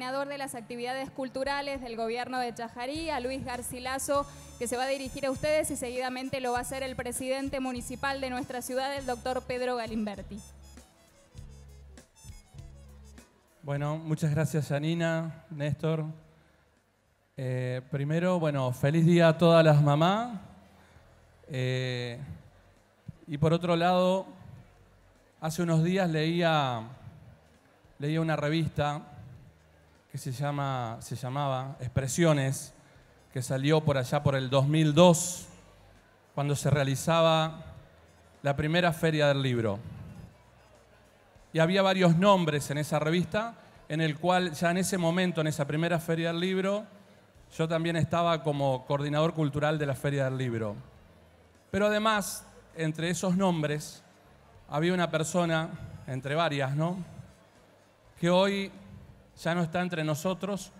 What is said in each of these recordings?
coordinador de las actividades culturales del gobierno de Chajarí, a Luis Garcilaso, que se va a dirigir a ustedes y seguidamente lo va a hacer el presidente municipal de nuestra ciudad, el doctor Pedro Galimberti. Bueno, muchas gracias Janina, Néstor. Eh, primero, bueno, feliz día a todas las mamás. Eh, y por otro lado, hace unos días leía, leía una revista que se, llama, se llamaba Expresiones, que salió por allá por el 2002, cuando se realizaba la primera feria del libro. Y había varios nombres en esa revista, en el cual ya en ese momento, en esa primera feria del libro, yo también estaba como coordinador cultural de la feria del libro. Pero además, entre esos nombres, había una persona, entre varias, ¿no? Que hoy ya no está entre nosotros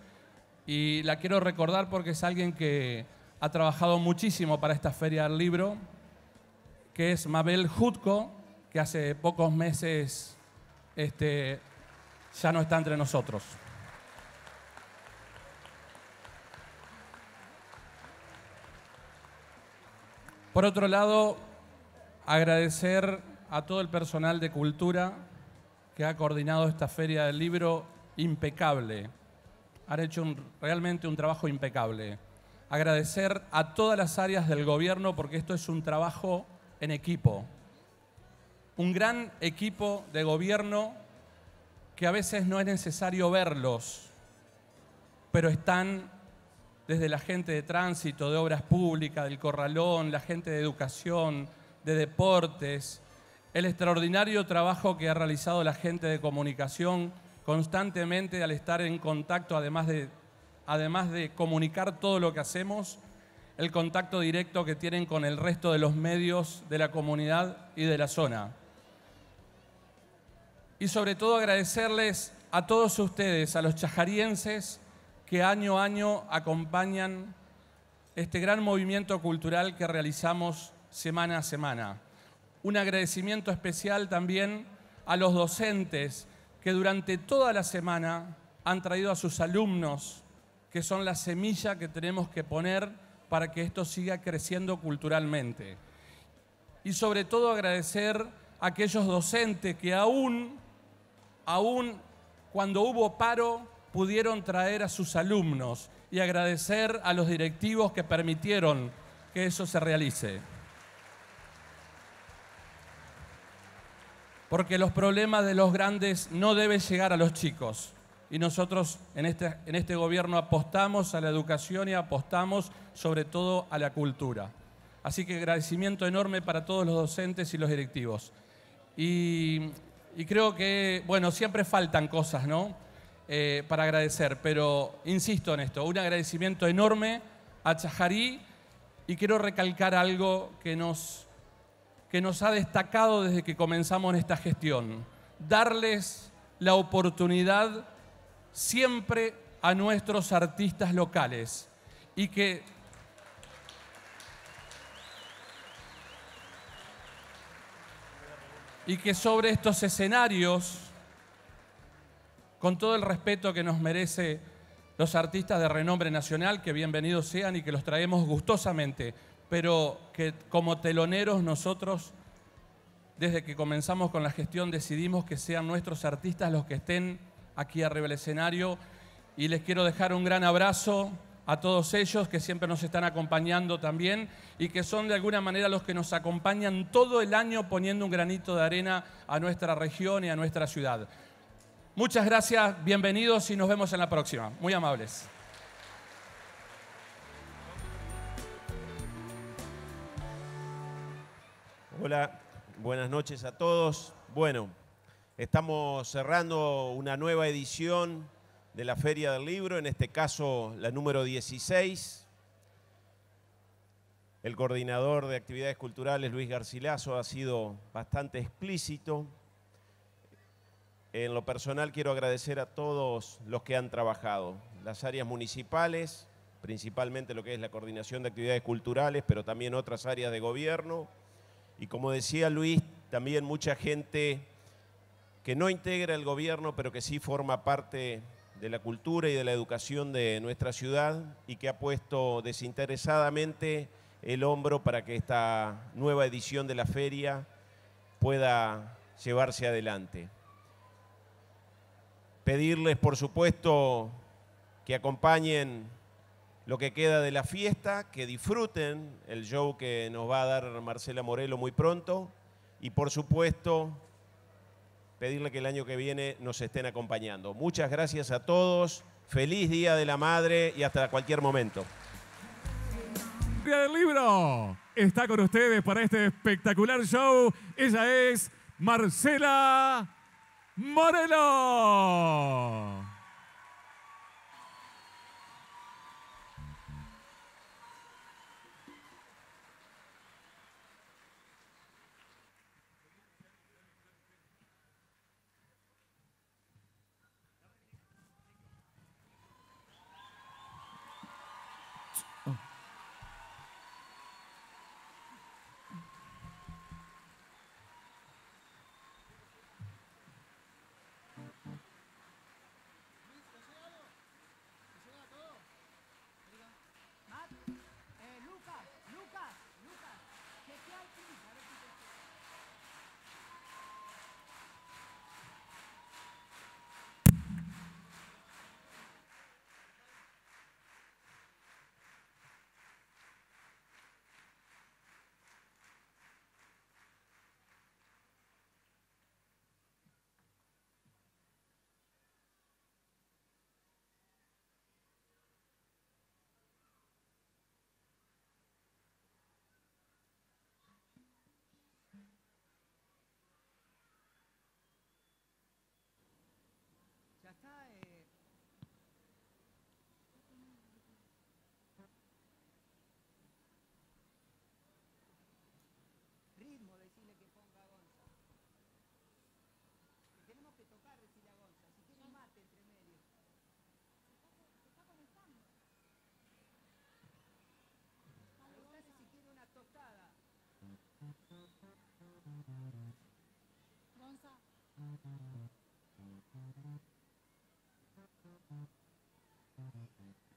y la quiero recordar porque es alguien que ha trabajado muchísimo para esta feria del libro, que es Mabel Jutko, que hace pocos meses este, ya no está entre nosotros. Por otro lado, agradecer a todo el personal de cultura que ha coordinado esta feria del libro impecable. Han hecho realmente un trabajo impecable. Agradecer a todas las áreas del gobierno porque esto es un trabajo en equipo. Un gran equipo de gobierno que a veces no es necesario verlos, pero están desde la gente de tránsito, de obras públicas, del corralón, la gente de educación, de deportes, el extraordinario trabajo que ha realizado la gente de comunicación constantemente al estar en contacto, además de, además de comunicar todo lo que hacemos, el contacto directo que tienen con el resto de los medios de la comunidad y de la zona. Y sobre todo agradecerles a todos ustedes, a los chajarienses, que año a año acompañan este gran movimiento cultural que realizamos semana a semana. Un agradecimiento especial también a los docentes que durante toda la semana han traído a sus alumnos, que son la semilla que tenemos que poner para que esto siga creciendo culturalmente. Y sobre todo agradecer a aquellos docentes que aún, aún cuando hubo paro, pudieron traer a sus alumnos y agradecer a los directivos que permitieron que eso se realice. Porque los problemas de los grandes no deben llegar a los chicos. Y nosotros en este, en este gobierno apostamos a la educación y apostamos sobre todo a la cultura. Así que agradecimiento enorme para todos los docentes y los directivos. Y, creo que, bueno, siempre faltan cosas, ¿no? Eh, para agradecer, pero insisto en esto, un agradecimiento enorme a Chajarí y quiero recalcar algo que nos que nos ha destacado desde que comenzamos en esta gestión. Darles la oportunidad siempre a nuestros artistas locales y que y que sobre estos escenarios, con todo el respeto que nos merece los artistas de renombre nacional, que bienvenidos sean y que los traemos gustosamente, pero que como teloneros nosotros, desde que comenzamos con la gestión, decidimos que sean nuestros artistas los que estén aquí arriba del escenario. Y les quiero dejar un gran abrazo a todos ellos que siempre nos están acompañando también y que son de alguna manera los que nos acompañan todo el año poniendo un granito de arena a nuestra región y a nuestra ciudad. Muchas gracias, bienvenidos y nos vemos en la próxima. Muy amables. Hola, buenas noches a todos. Bueno, estamos cerrando una nueva edición de la Feria del Libro, en este caso la número 16. El coordinador de actividades culturales, Luis Garcilaso, ha sido bastante explícito. En lo personal quiero agradecer a todos los que han trabajado, las áreas municipales, principalmente lo que es la coordinación de actividades culturales, pero también otras áreas de gobierno, y como decía Luis, también mucha gente que no integra el gobierno, pero que sí forma parte de la cultura y de la educación de nuestra ciudad y que ha puesto desinteresadamente el hombro para que esta nueva edición de la feria pueda llevarse adelante. Pedirles, por supuesto, que acompañen lo que queda de la fiesta, que disfruten el show que nos va a dar Marcela Morelo muy pronto y, por supuesto, pedirle que el año que viene nos estén acompañando. Muchas gracias a todos, feliz Día de la Madre y hasta cualquier momento. Día del Libro está con ustedes para este espectacular show. Ella es Marcela Morelo. Thank you.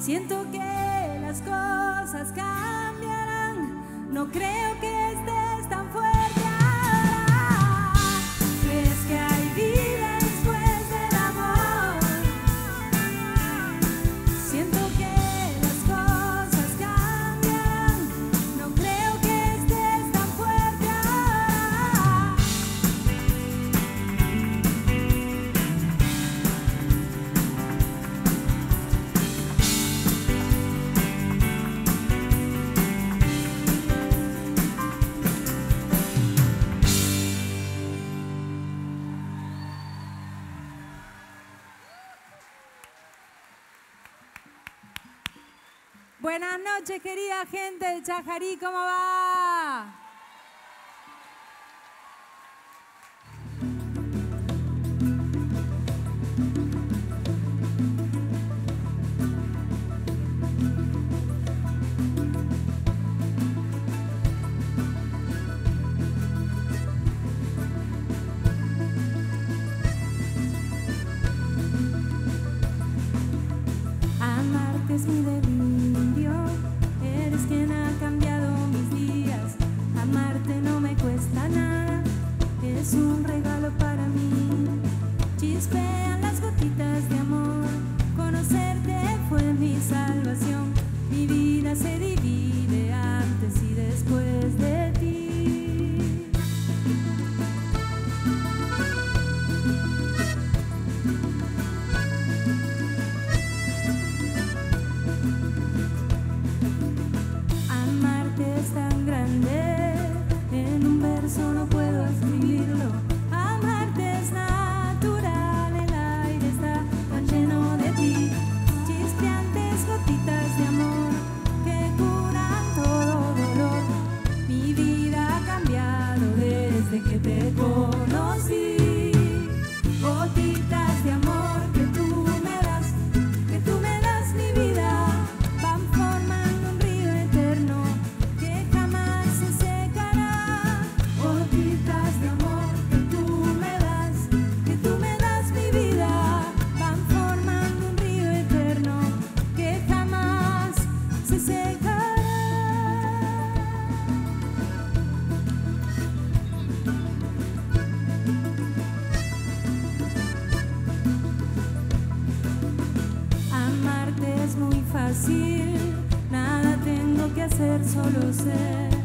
Siento que las cosas cambiarán. No creo que noches, querida gente de Chajarí, ¿cómo va? nada tengo que hacer, solo ser.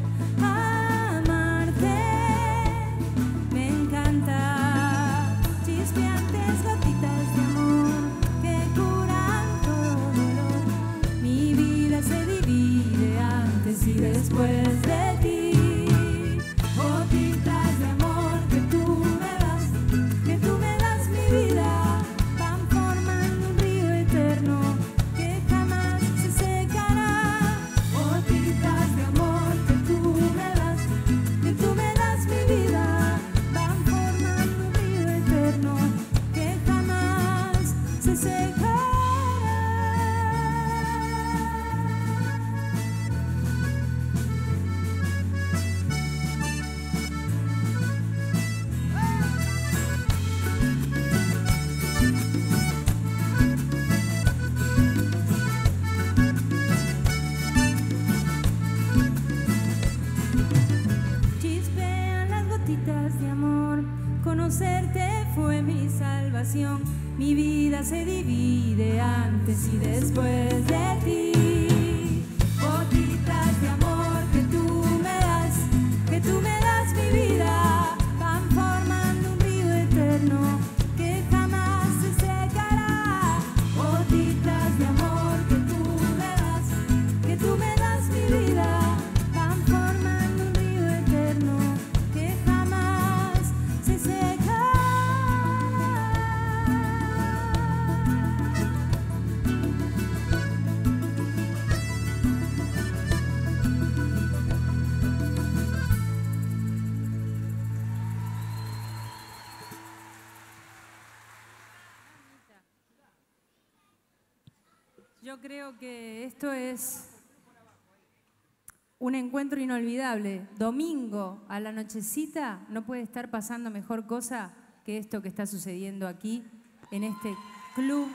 un encuentro inolvidable. Domingo a la nochecita no puede estar pasando mejor cosa que esto que está sucediendo aquí en este club.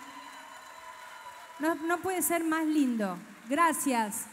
No puede ser más lindo. Gracias.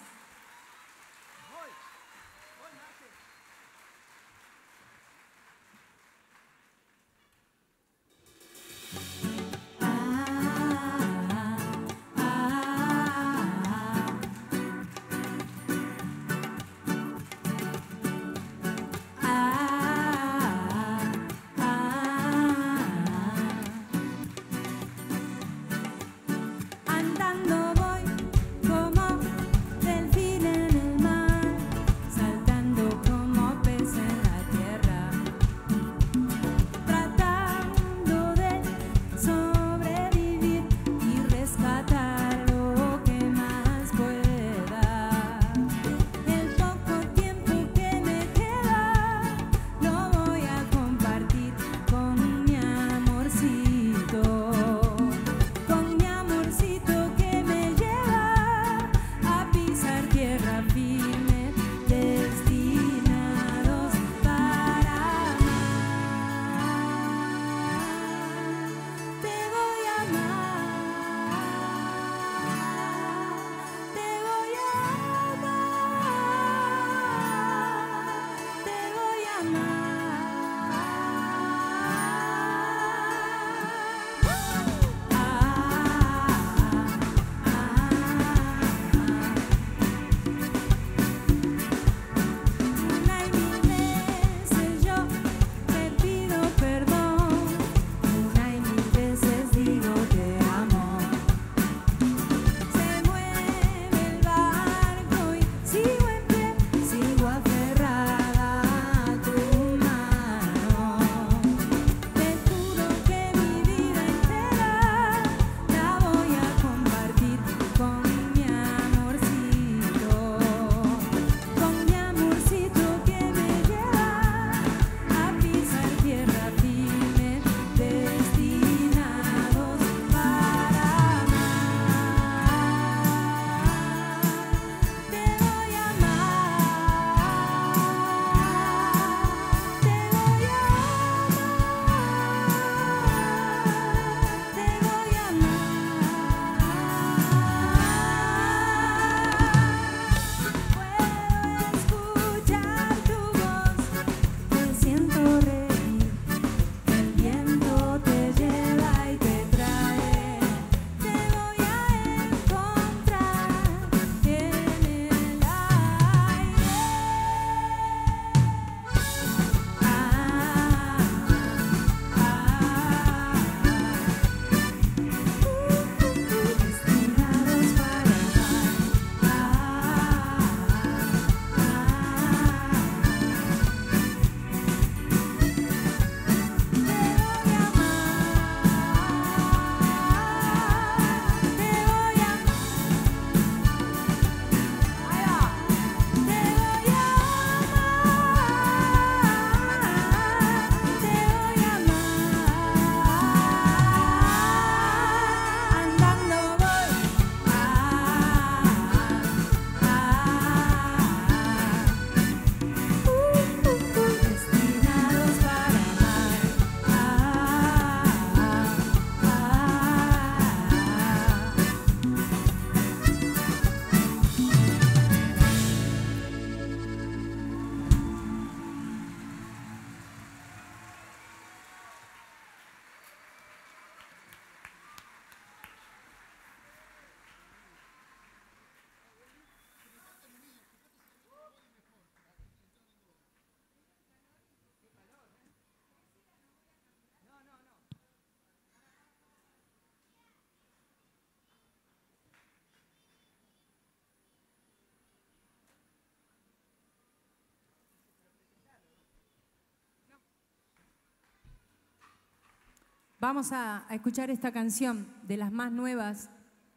Vamos a, escuchar esta canción de las más nuevas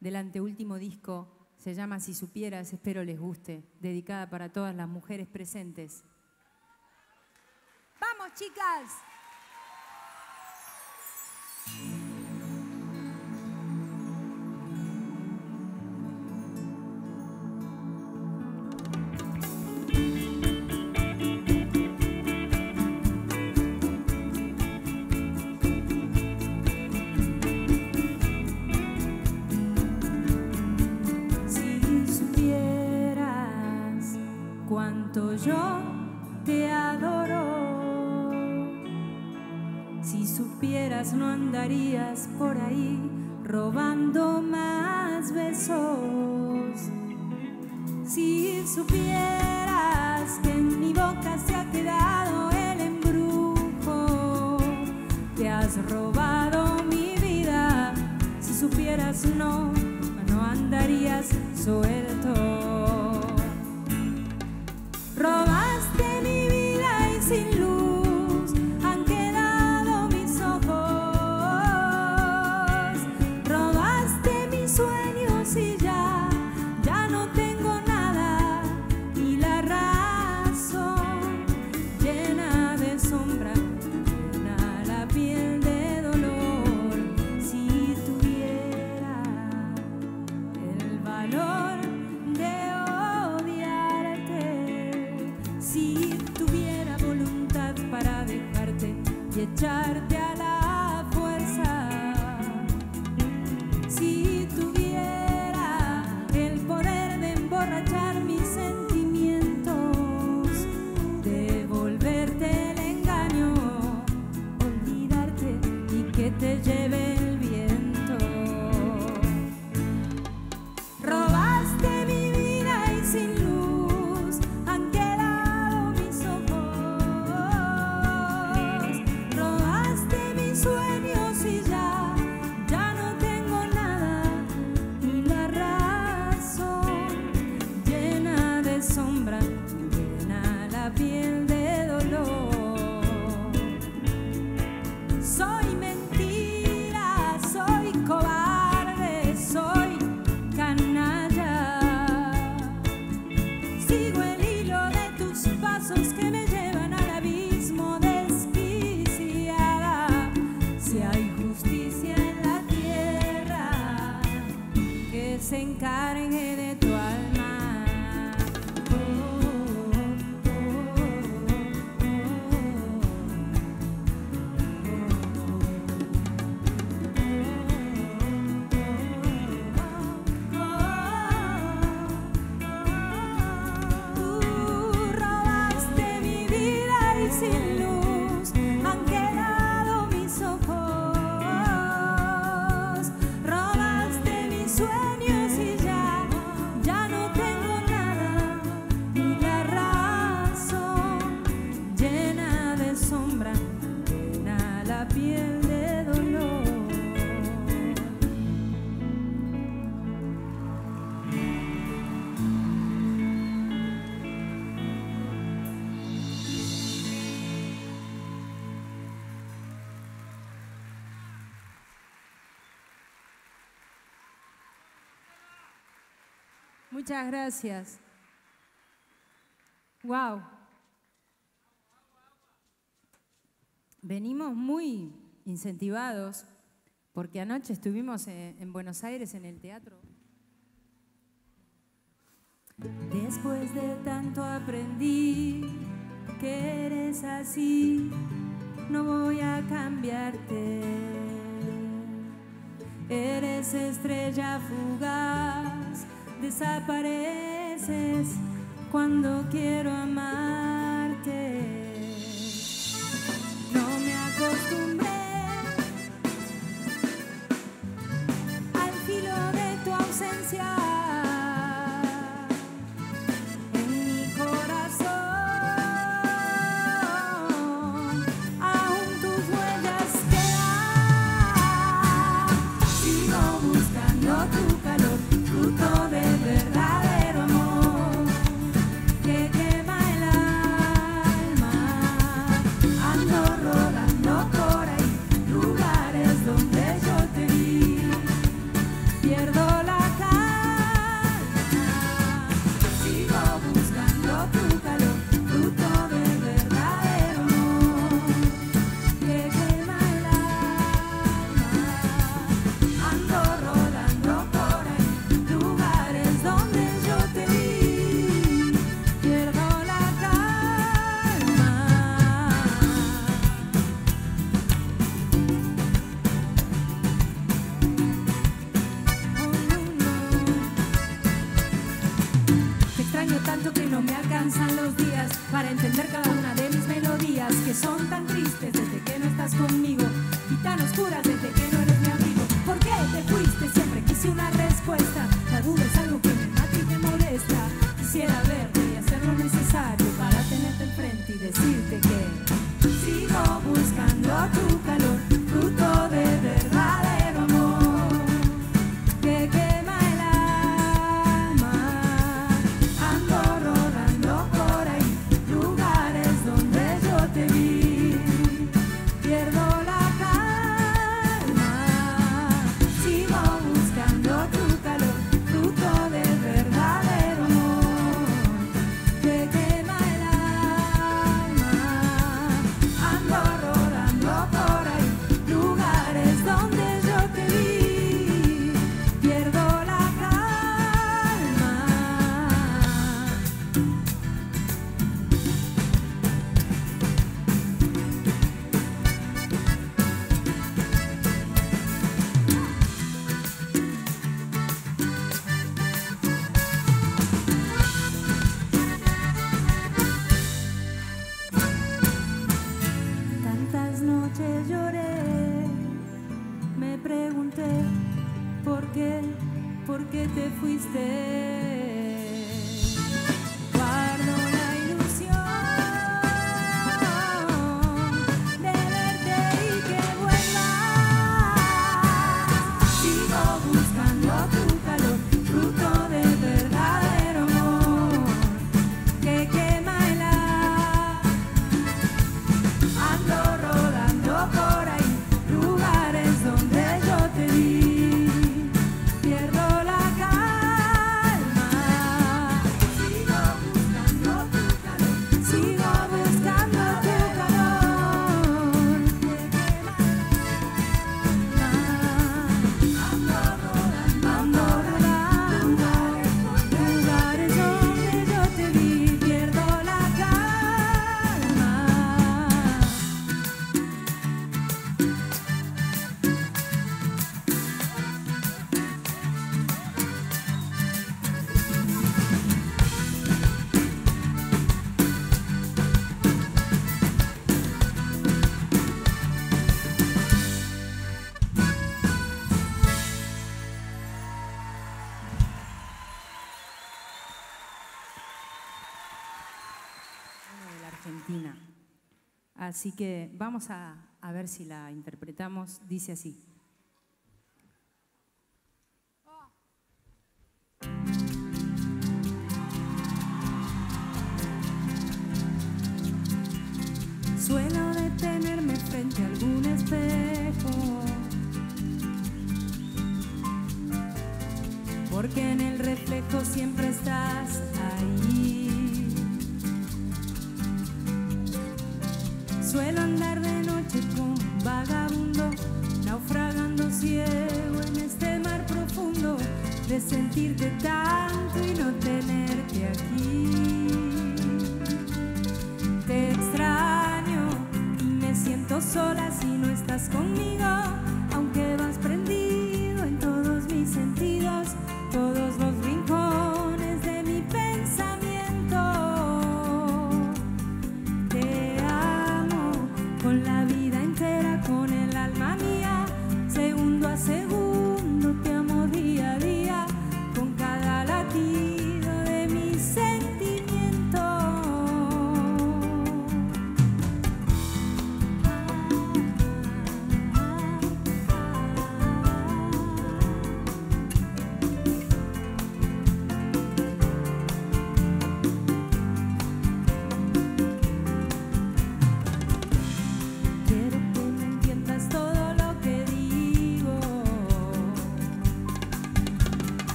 del anteúltimo disco. Se llama Si supieras, espero les guste, dedicada para todas las mujeres presentes. Vamos chicas. no andarías por ahí robando más besos. Si supieras que en mi boca se ha quedado el embrujo, que has robado mi vida. Si supieras no, no andarías suelto. Muchas gracias. Wow. Venimos muy incentivados porque anoche estuvimos en Buenos Aires en el teatro. Después de tanto aprendí que eres así, no voy a cambiarte. Eres estrella fugaz desapareces cuando quiero amar. Así que vamos a, a ver si la interpretamos. Dice así.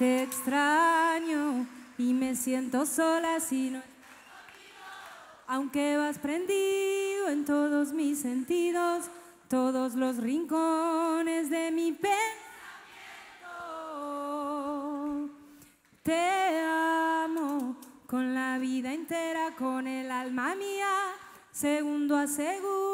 Te extraño y me siento sola si no. Aunque vas prendido en todos mis sentidos, todos los rincones de mi pensamiento. Te amo con la vida entera, con el alma mía, segundo a segundo.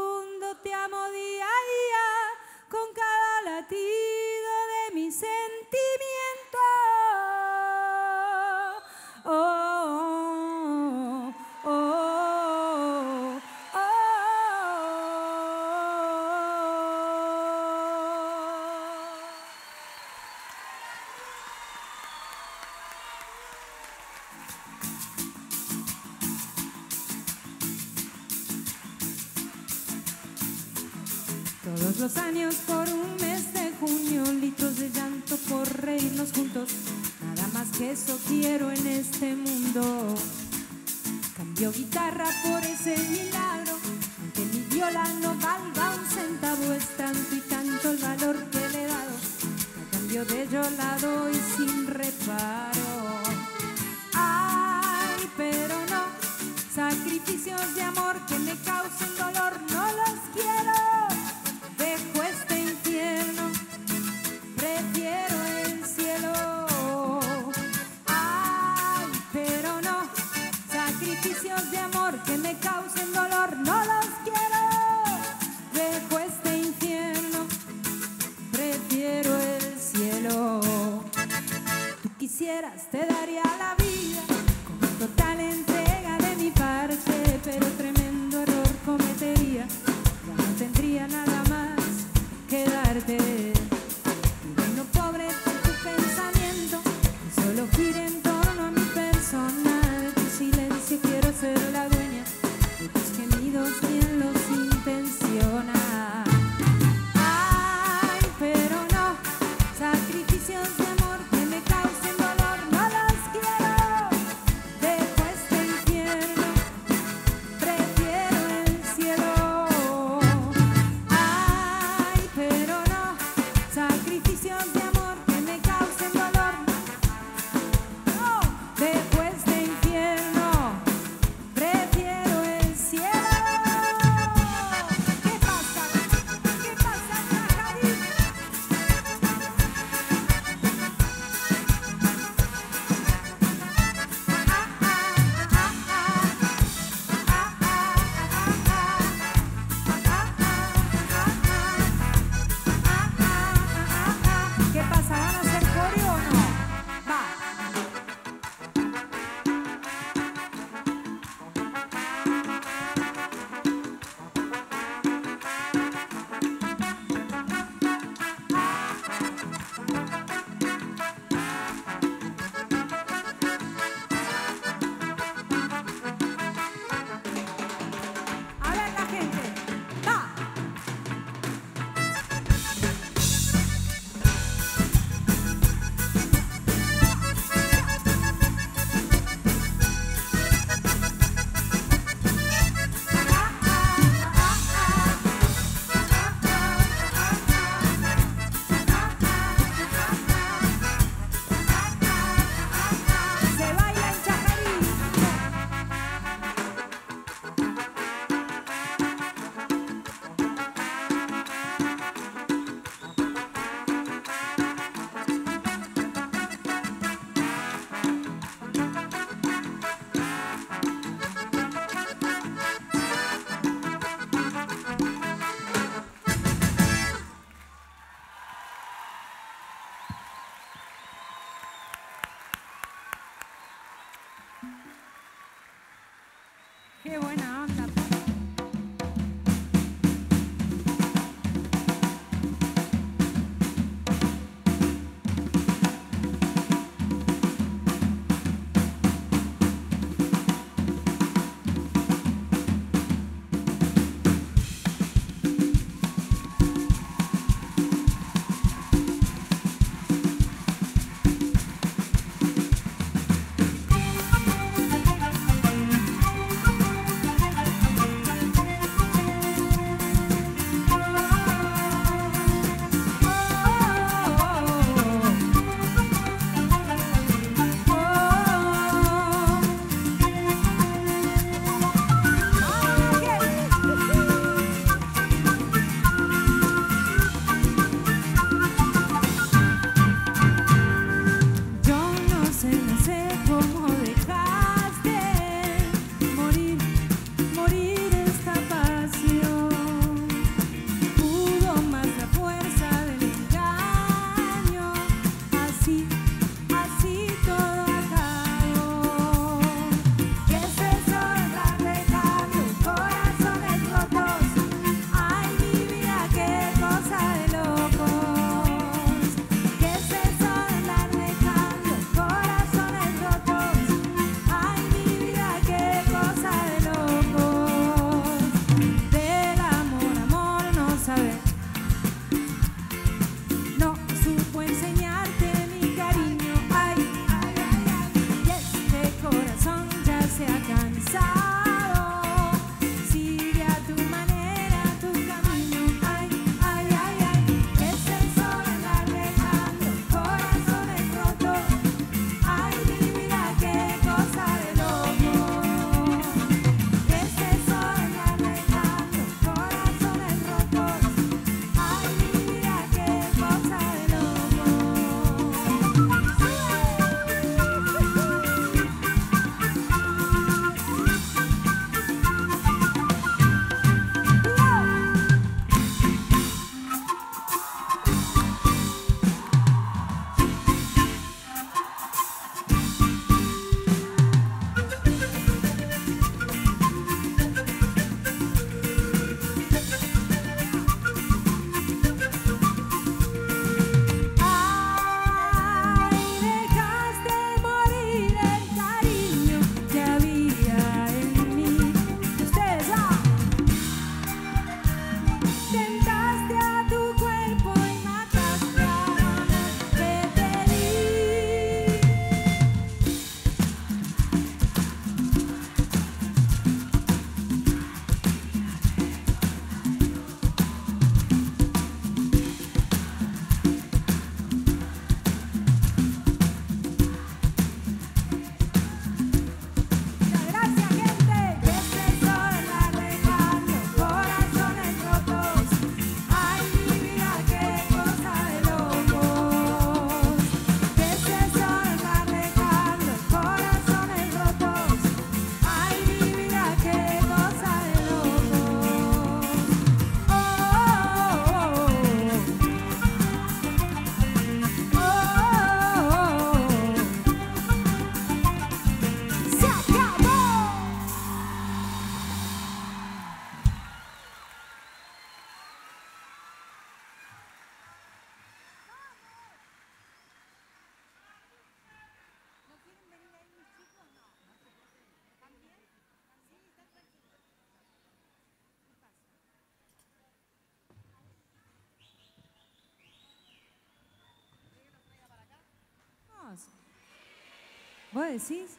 ¿Vos decís?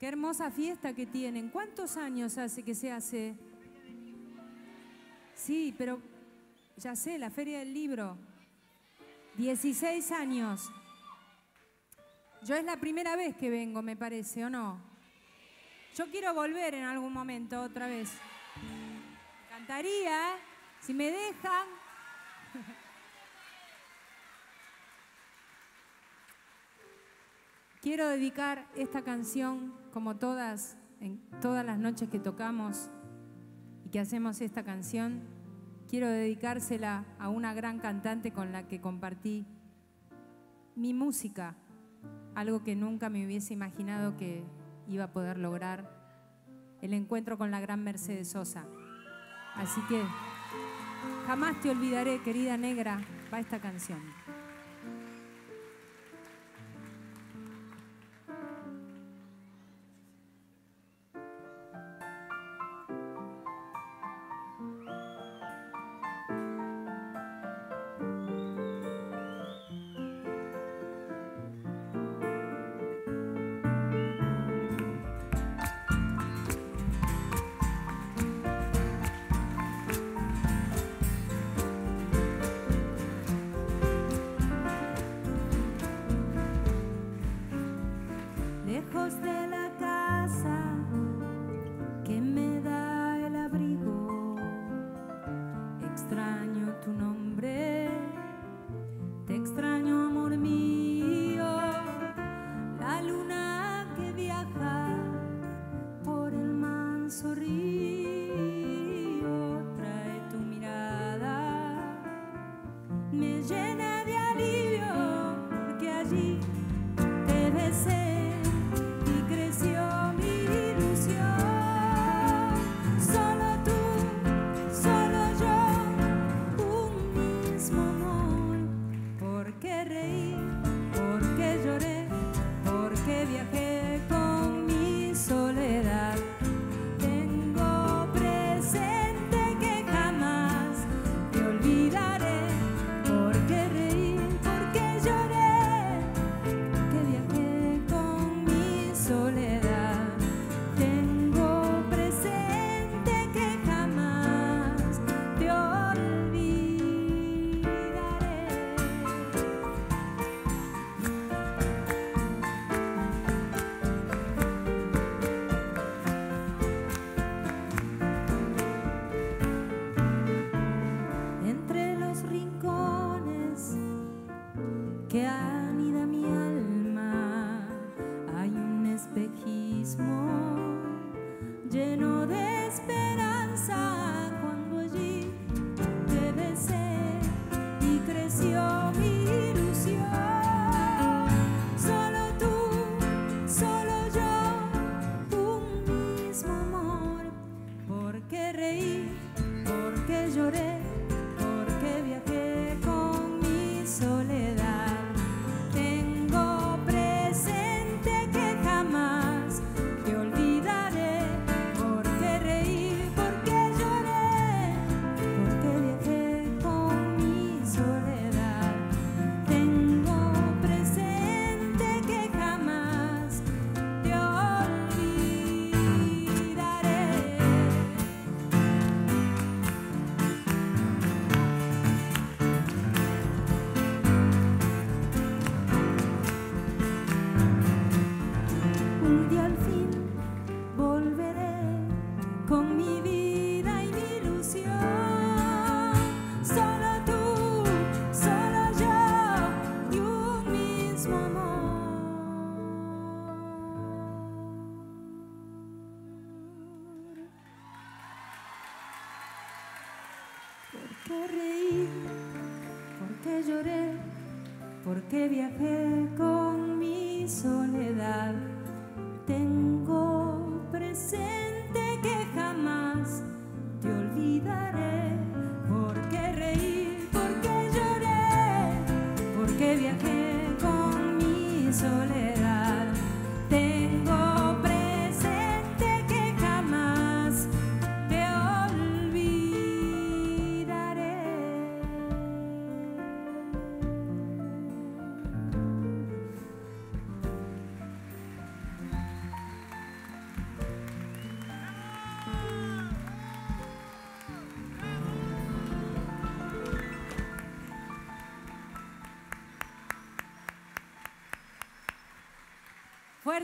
Qué hermosa fiesta que tienen. ¿Cuántos años hace que se hace? Sí, pero ya sé, la Feria del Libro. 16 años. Yo es la primera vez que vengo, me parece, ¿o no? Yo quiero volver en algún momento otra vez. Me encantaría, si me dejan. Quiero dedicar esta canción, como todas, en todas las noches que tocamos y que hacemos esta canción, quiero dedicársela a una gran cantante con la que compartí mi música, algo que nunca me hubiese imaginado que iba a poder lograr, el encuentro con la gran Mercedes Sosa. Así que jamás te olvidaré, querida negra, va esta canción.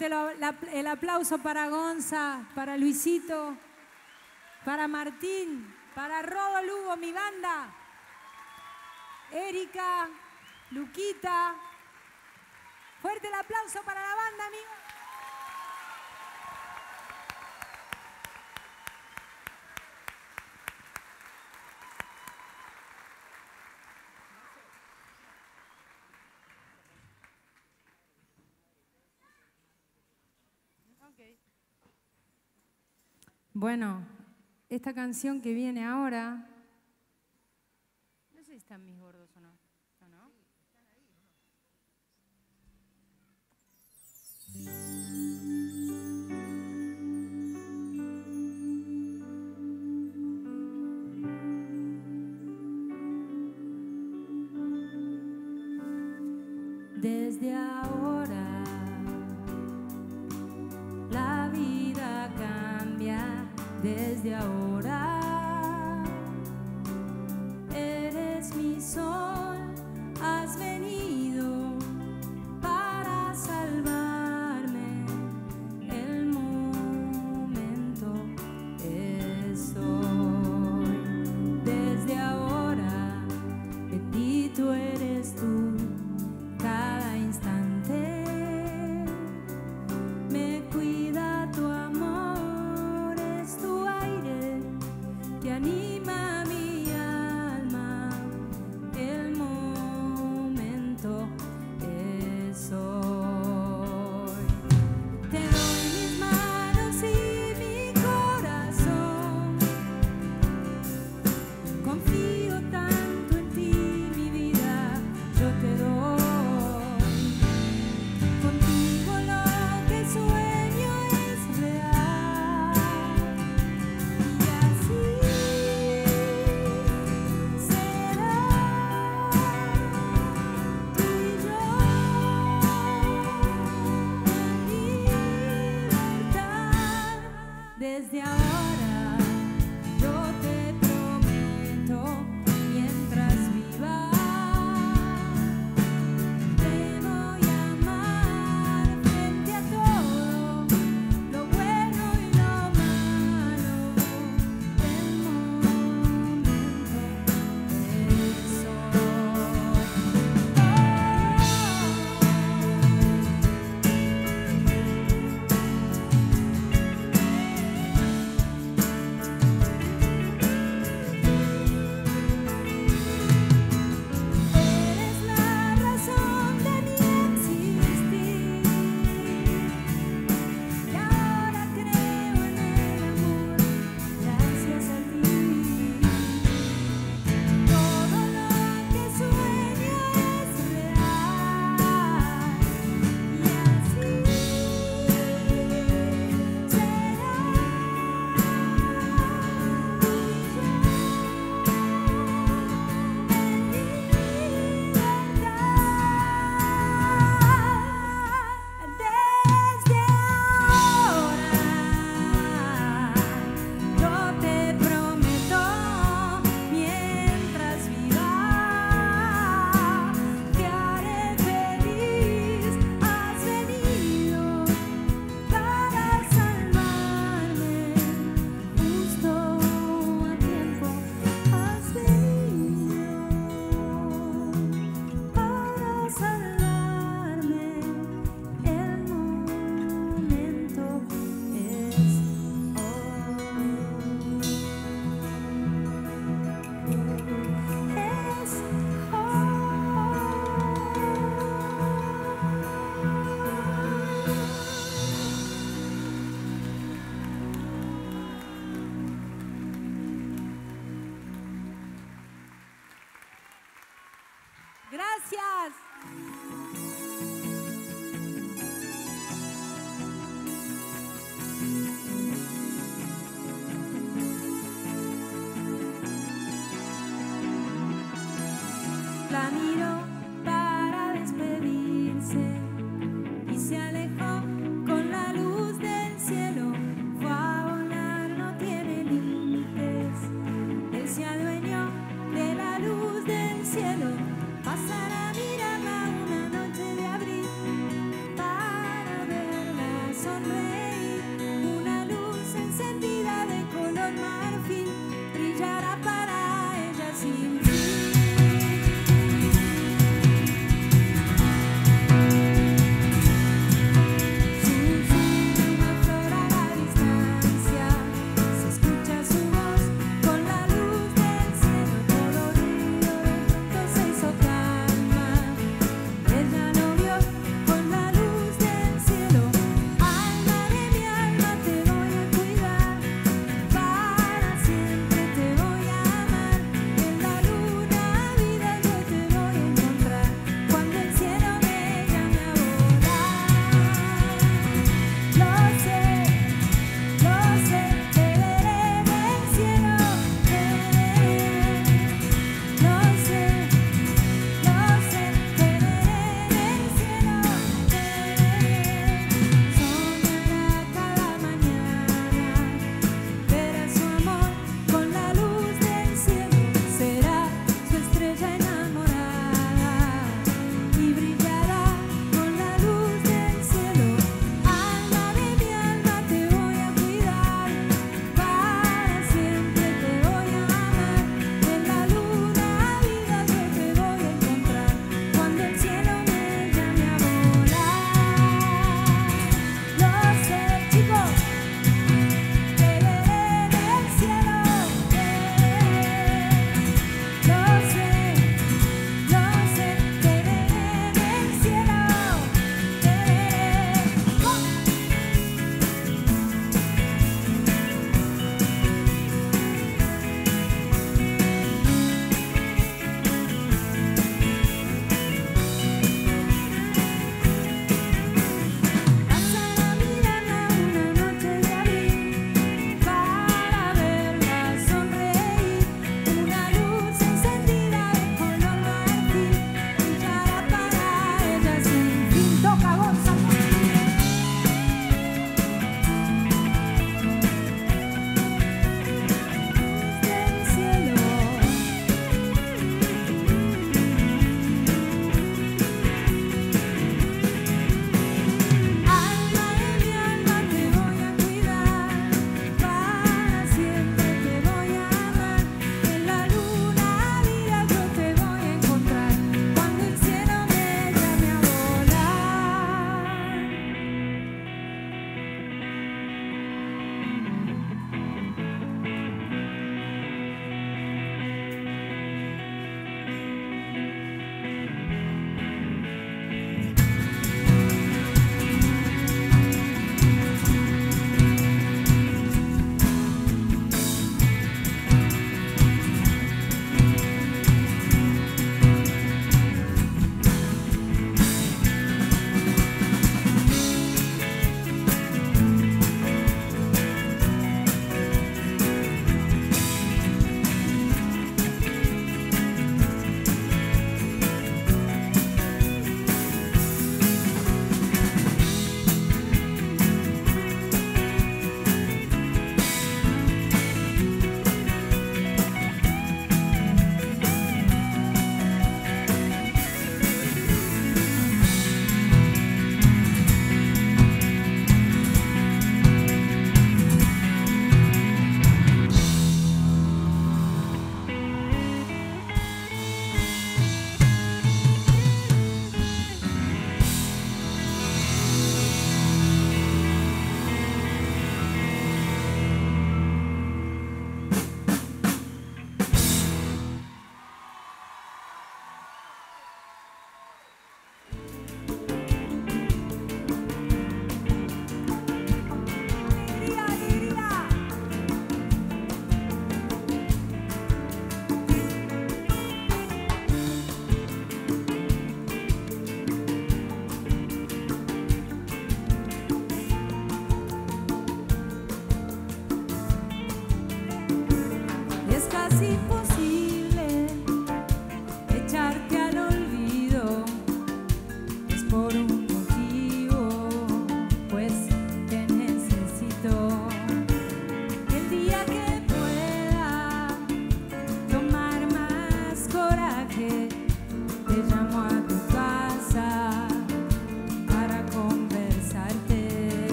fuerte el aplauso para Gonza, para Luisito, para Martín, para Rodo Lugo, mi banda, Erika, Luquita. Fuerte el aplauso para la banda, amigos. Bueno, esta canción que viene ahora, no sé si están mis gordos o no. ¿O no? Sí, están ahí, ¿no?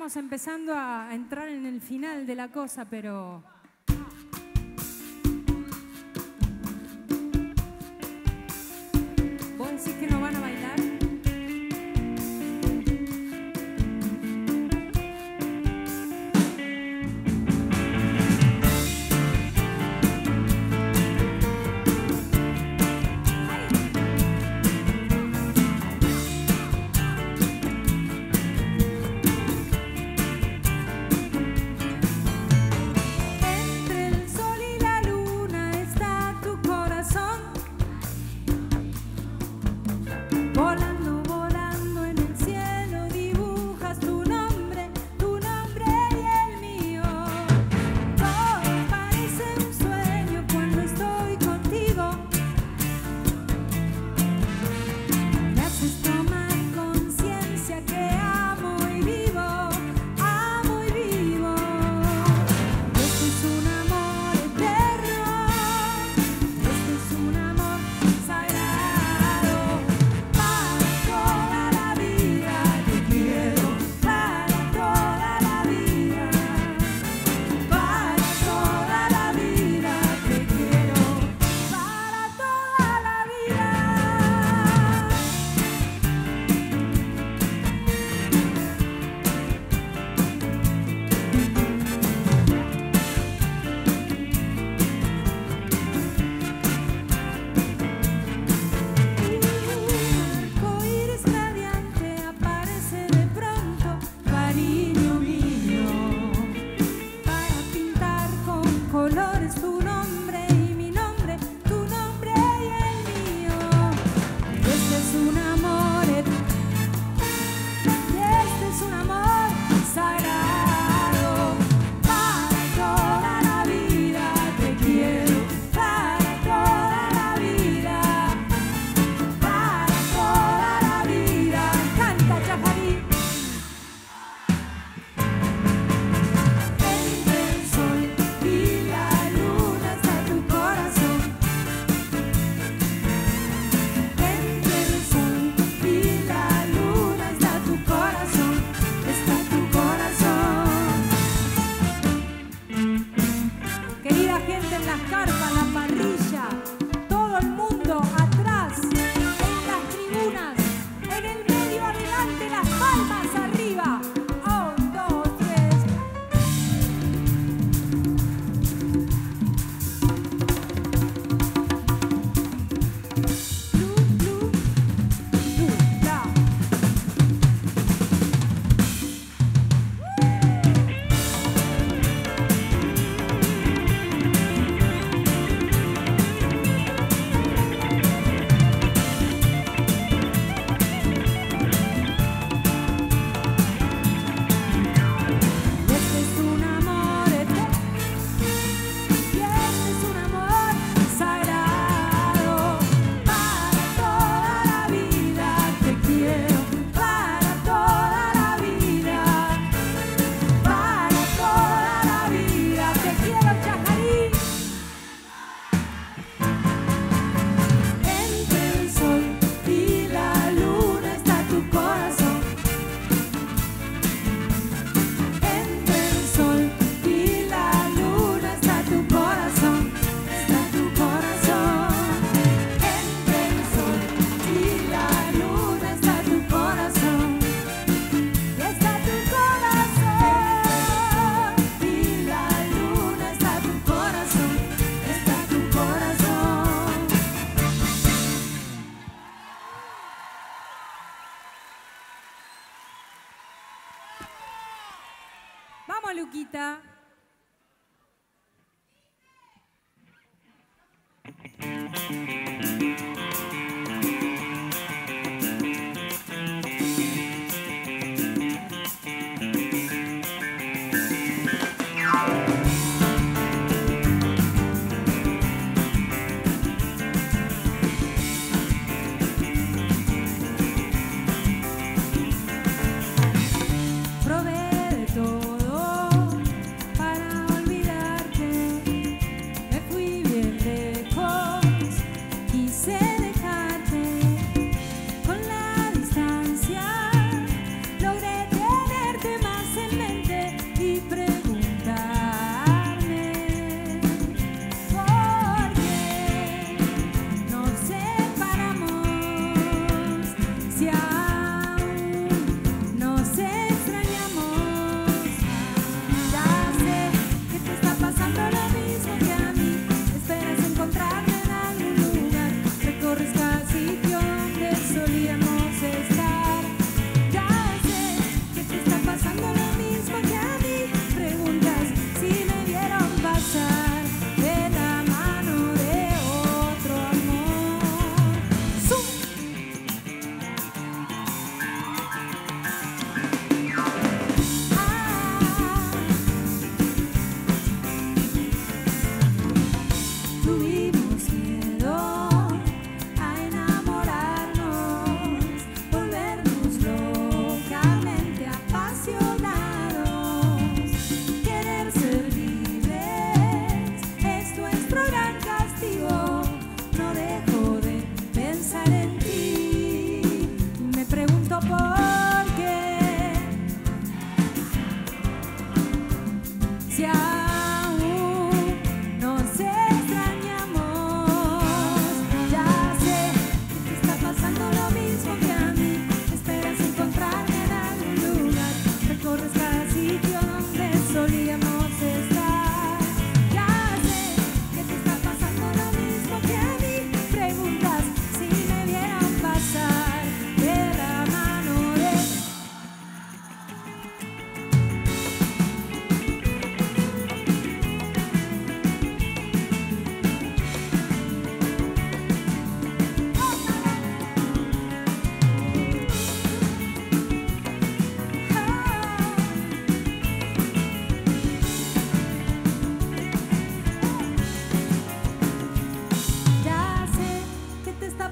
Estamos empezando a entrar en el final de la cosa, pero...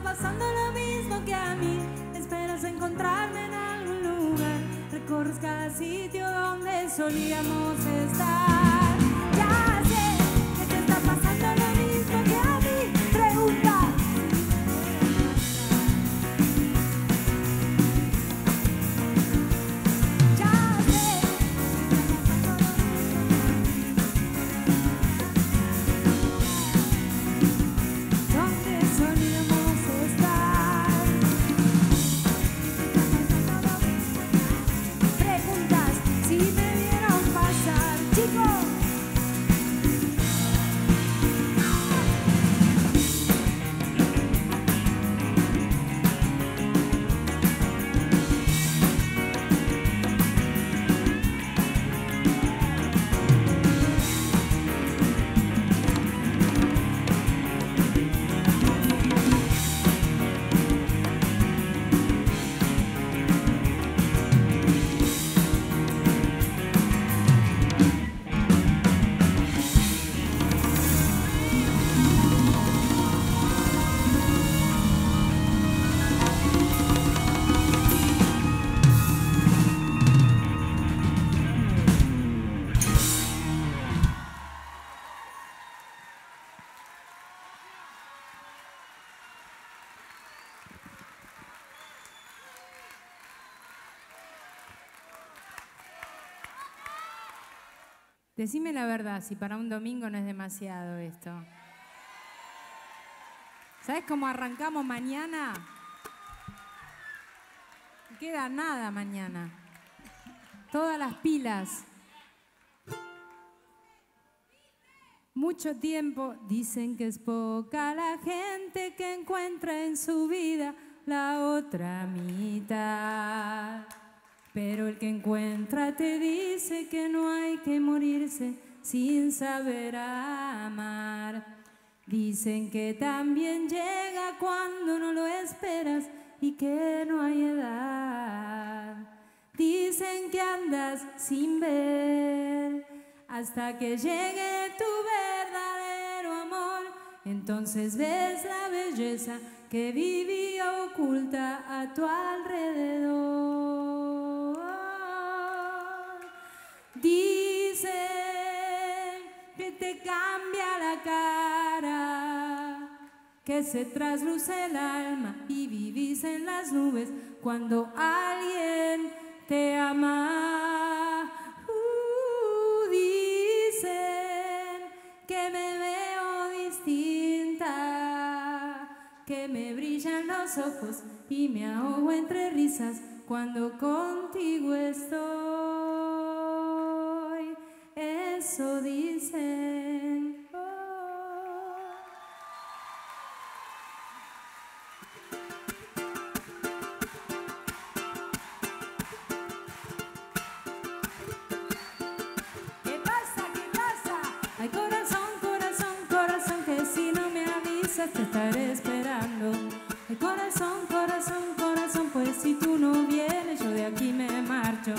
pasando lo mismo que a mí. Esperas encontrarme en algún lugar. Recorres cada sitio donde solíamos estar. Decime la verdad, si para un domingo no es demasiado esto. ¿Sabes cómo arrancamos mañana? No queda nada mañana. Todas las pilas. Mucho tiempo dicen que es poca la gente que encuentra en su vida la otra mitad. Pero el que encuentra te dice que no hay que morirse sin saber amar. Dicen que también llega cuando no lo esperas y que no hay edad. Dicen que andas sin ver hasta que llegue tu verdadero amor. Entonces ves la belleza que vivía oculta a tu alrededor. Dicen que te cambia la cara, que se trasluce el alma y vivís en las nubes cuando alguien te ama. Uh, dicen que me veo distinta, que me brillan los ojos y me ahogo entre risas cuando contigo estoy. Te estaré esperando. Ay, corazón, corazón, corazón, pues si tú no vienes yo de aquí me marcho.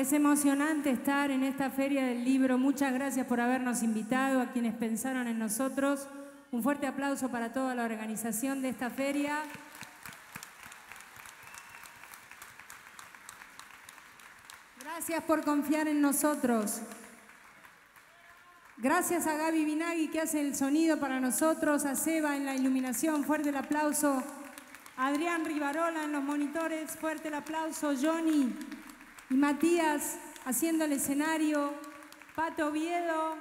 Es emocionante estar en esta feria del libro. Muchas gracias por habernos invitado, a quienes pensaron en nosotros. Un fuerte aplauso para toda la organización de esta feria. Gracias por confiar en nosotros. Gracias a Gaby Binagui que hace el sonido para nosotros, a Seba en la iluminación, fuerte el aplauso. Adrián Rivarola en los monitores, fuerte el aplauso. Johnny y Matías haciendo el escenario. Pato Oviedo,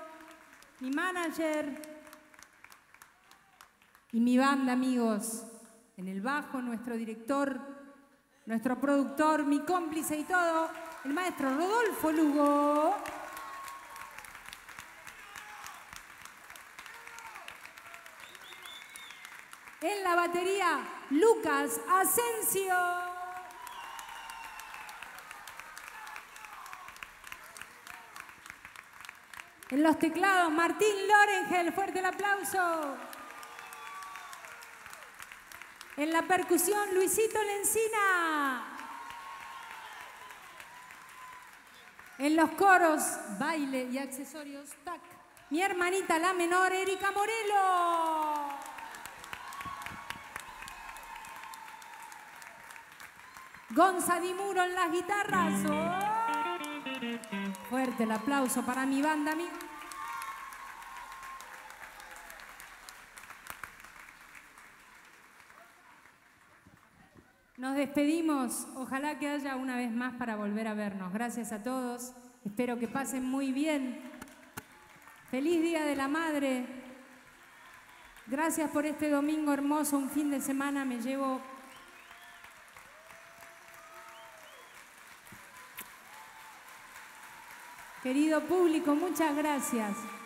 mi manager y mi banda, amigos. En el bajo, nuestro director, nuestro productor, mi cómplice y todo, el maestro Rodolfo Lugo. En la batería, Lucas Asensio. En los teclados, Martín Lorengel, fuerte el aplauso. En la percusión, Luisito Lencina. En los coros, baile y accesorios, tac. Mi hermanita la menor, Erika Morelo. Gonza Di Muro en las guitarras. Oh. Fuerte el aplauso para mi banda, amigo. Nos despedimos. Ojalá que haya una vez más para volver a vernos. Gracias a todos. Espero que pasen muy bien. Feliz Día de la Madre. Gracias por este domingo hermoso, un fin de semana. Me llevo Querido público, muchas gracias.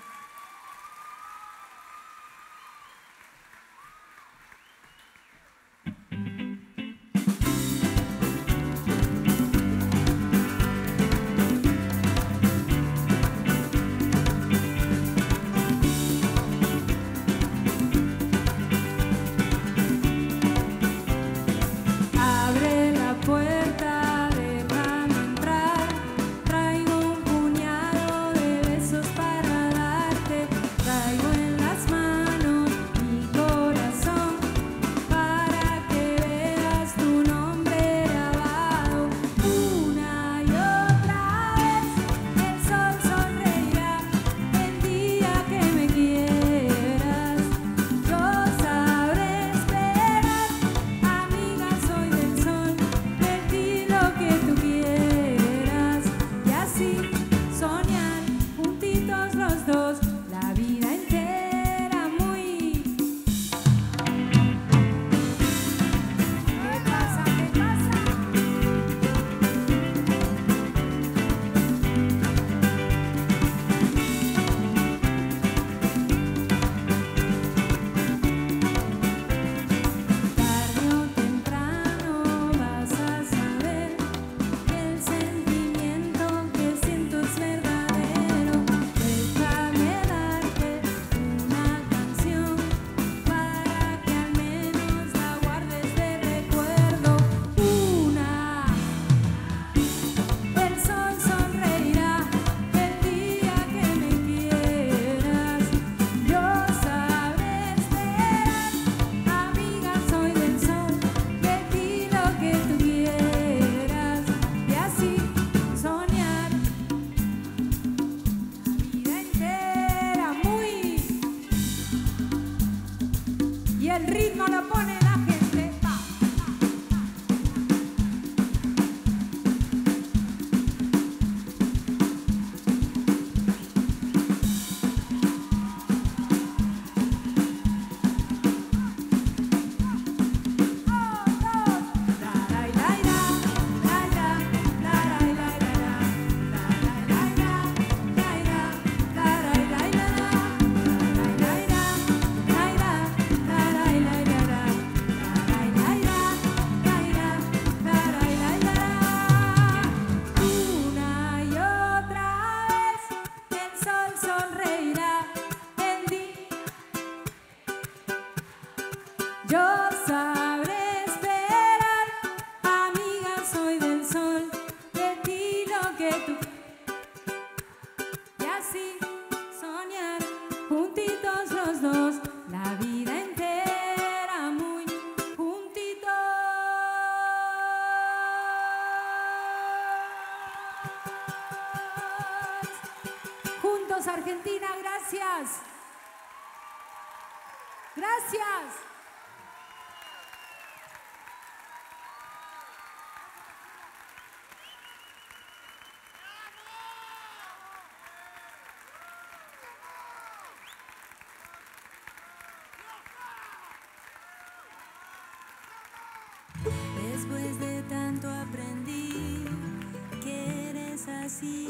Así,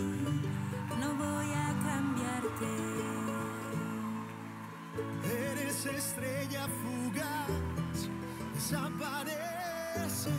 no voy a cambiarte. Eres estrella fugaz, desaparece